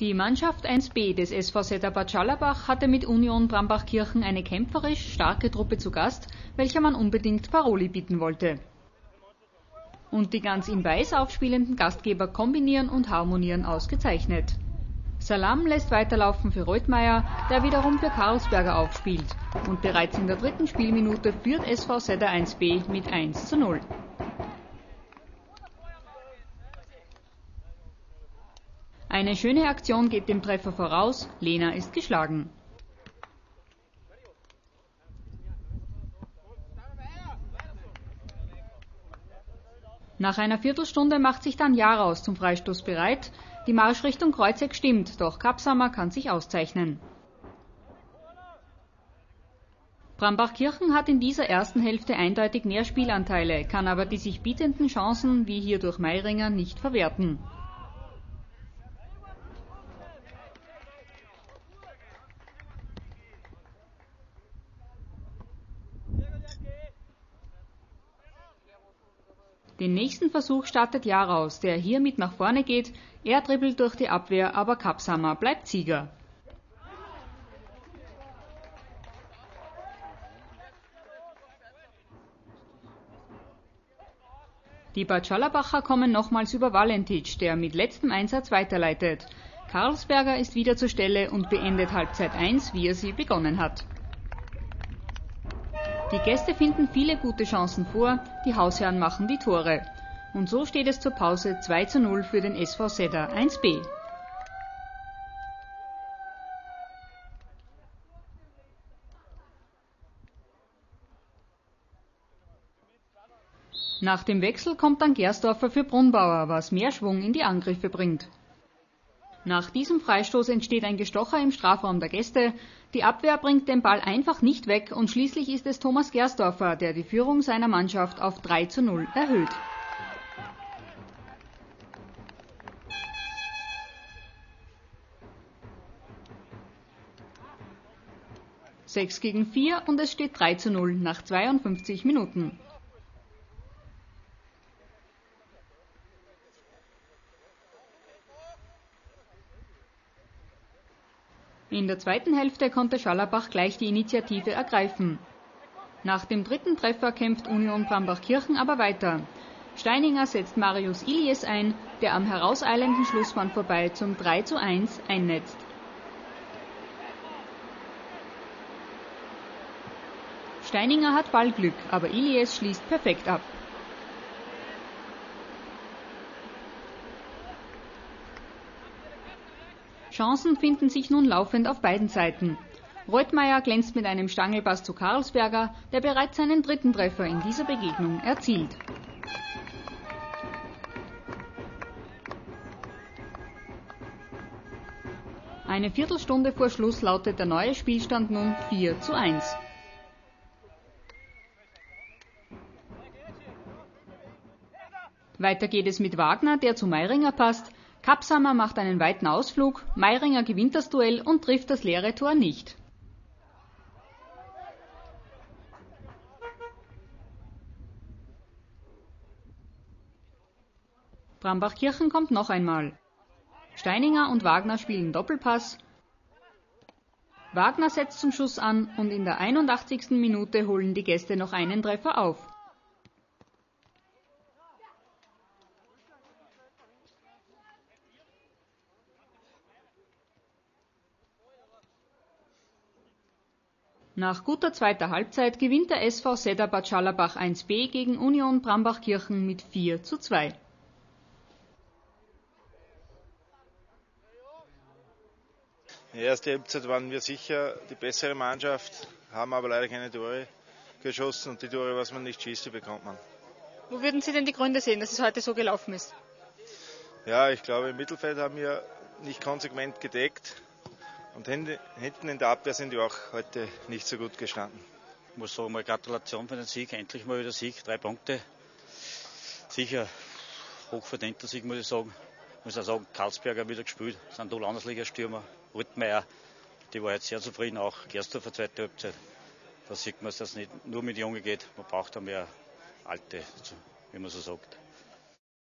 Die Mannschaft 1b des SVZ Bad Schallerbach hatte mit Union Brambachkirchen eine kämpferisch starke Truppe zu Gast, welcher man unbedingt Paroli bieten wollte. Und die ganz in Weiß aufspielenden Gastgeber kombinieren und harmonieren ausgezeichnet. Salam lässt weiterlaufen für Reutmeier, der wiederum für Karlsberger aufspielt. Und bereits in der dritten Spielminute führt SVZ 1b mit 1 zu 0. Eine schöne Aktion geht dem Treffer voraus, Lena ist geschlagen. Nach einer Viertelstunde macht sich dann Jaraus zum Freistoß bereit. Die Marschrichtung Kreuzeck stimmt, doch Kapsamer kann sich auszeichnen. Brambachkirchen hat in dieser ersten Hälfte eindeutig mehr Spielanteile, kann aber die sich bietenden Chancen, wie hier durch Meiringer, nicht verwerten. Den nächsten Versuch startet Jaraus, der hier mit nach vorne geht. Er dribbelt durch die Abwehr, aber Kapsammer bleibt Sieger. Die Bad Schallerbacher kommen nochmals über Valentic, der mit letztem Einsatz weiterleitet. Karlsberger ist wieder zur Stelle und beendet Halbzeit 1, wie er sie begonnen hat. Die Gäste finden viele gute Chancen vor, die Hausherren machen die Tore. Und so steht es zur Pause 2 zu 0 für den SV Sedda 1b. Nach dem Wechsel kommt dann Gersdorfer für Brunbauer, was mehr Schwung in die Angriffe bringt. Nach diesem Freistoß entsteht ein Gestocher im Strafraum der Gäste. Die Abwehr bringt den Ball einfach nicht weg und schließlich ist es Thomas Gersdorfer, der die Führung seiner Mannschaft auf 3 zu 0 erhöht. Sechs gegen vier und es steht 3 zu 0 nach 52 Minuten. In der zweiten Hälfte konnte Schallerbach gleich die Initiative ergreifen. Nach dem dritten Treffer kämpft Union Brambachkirchen aber weiter. Steininger setzt Marius Ilies ein, der am herauseilenden Schlussmann vorbei zum 3 zu 1 einnetzt. Steininger hat Ballglück, aber Ilies schließt perfekt ab. Chancen finden sich nun laufend auf beiden Seiten. Reutmeier glänzt mit einem Stangelpass zu Karlsberger, der bereits seinen dritten Treffer in dieser Begegnung erzielt. Eine Viertelstunde vor Schluss lautet der neue Spielstand nun 4 zu 1. Weiter geht es mit Wagner, der zu Meiringer passt, Kapsamer macht einen weiten Ausflug, Meiringer gewinnt das Duell und trifft das leere Tor nicht. Brambachkirchen kommt noch einmal. Steininger und Wagner spielen Doppelpass. Wagner setzt zum Schuss an und in der 81. Minute holen die Gäste noch einen Treffer auf. Nach guter zweiter Halbzeit gewinnt der SV Sedda Bad Schallerbach 1b gegen Union Brambachkirchen mit 4 zu 2. In der ersten Halbzeit waren wir sicher die bessere Mannschaft, haben aber leider keine Tore geschossen und die Tore, was man nicht schießt, die bekommt man. Wo würden Sie denn die Gründe sehen, dass es heute so gelaufen ist? Ja, ich glaube, im Mittelfeld haben wir nicht konsequent gedeckt. Und hinten in der Abwehr sind wir auch heute nicht so gut gestanden. Ich muss sagen, mal Gratulation für den Sieg. Endlich mal wieder Sieg. Drei Punkte. Sicher hochverdienter Sieg, muss ich sagen. Ich muss auch sagen, Karlsberger wieder gespielt. Sind alle Landesliga-Stürmer. Rittmeier, die war jetzt sehr zufrieden. Auch Gerstorfer zweite Halbzeit. Da sieht man, dass es nicht nur mit Junge geht. Man braucht da mehr Alte, wie man so sagt.